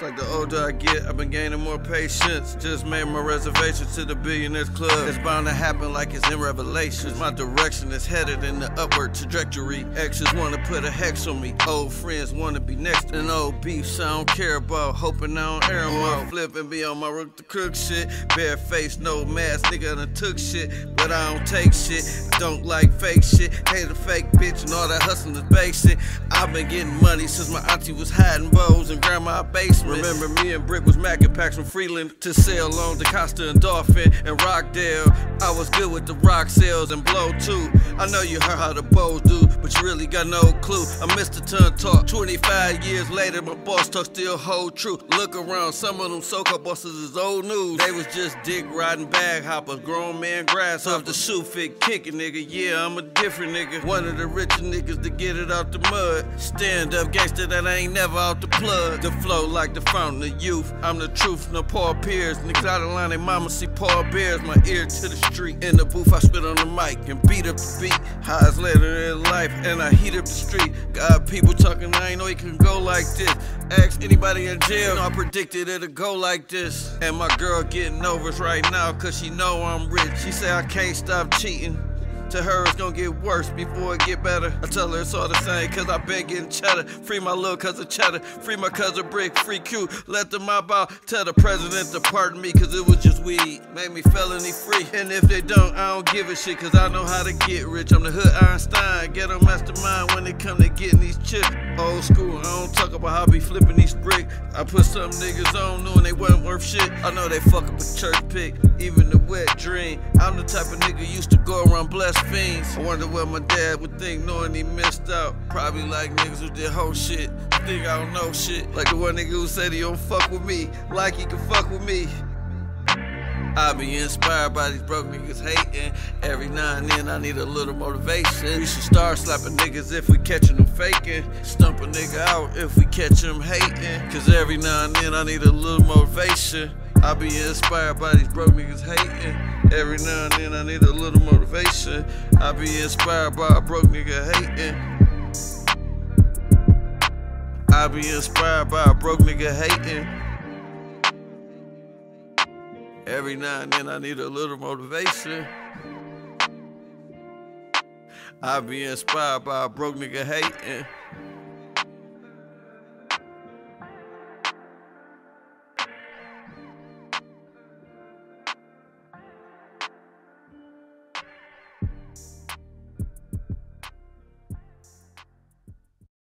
It's like the older I get, I've been gaining more patience. Just made my reservation to the Billionaires Club. It's bound to happen like it's in Revelations. My direction is headed in the upward trajectory. Exes wanna put a hex on me. Old friends wanna be next. And old beefs I don't care about. Hoping I don't air them out. Flip and be on my rook the crook shit. Bare face, no mask, nigga done took shit. But I don't take shit. Don't like fake shit. Hate a fake bitch and all that hustling is basic. I've been getting money since my auntie was hiding bows in grandma's basement. Remember me and Brick was macking packs from Freeland to sell on DeCosta and Dolphin and Rockdale. I was good with the rock sales and blow too. I know you heard how the bows do, but you really got no clue. I missed the ton talk. 25 years later, my boss talk still hold true. Look around, some of them so-called bosses is old news. They was just dick riding bag hoppers, grown man grass off the shoe fit kicking nigga. Yeah, I'm a different nigga. One of the richer niggas to get it out the mud. Stand up gangster that ain't never out the plug. The flow like the fountain of youth. I'm the truth, no Paul Pierce. Niggas out of line, they mama see Paul Bears. My ear to the street. In the booth, I spit on the mic and beat up the beat. Highs later in life, and I heat up the street. Got people talking, I ain't know it can go like this. Ask anybody in jail, know I predicted it'll go like this. And my girl getting nervous right now, cause she know I'm rich. She say I can't stop cheating. To her, it's gonna get worse before it get better. I tell her it's all the same, cause I been getting cheddar. Free my little cousin cheddar, free my cousin brick, free Q. Let the mob out, tell the president to pardon me, cause it was just weed. Made me felony free. And if they don't, I don't give a shit, cause I know how to get rich. I'm the hood Einstein, get a mastermind when it come to getting these chips. Old school, I don't talk about how I be flipping these bricks. I put some niggas on knowing they wasn't worth shit. I know they fuck up a church pick, even the wet dream. The type of nigga used to go around blessed fiends. I wonder what my dad would think knowing he missed out. Probably like niggas who did whole shit. Think I don't know shit. Like the one nigga who said he don't fuck with me. Like he can fuck with me. I be inspired by these broke niggas hating. Every now and then I need a little motivation. We should start slapping niggas if we catching them faking. Stump a nigga out if we catch them hating. Cause every now and then I need a little motivation. I be inspired by these broke niggas hating. Every now and then I need a little motivation. I be inspired by a broke nigga hating. I be inspired by a broke nigga hating. Every now and then I need a little motivation. I be inspired by a broke nigga hating.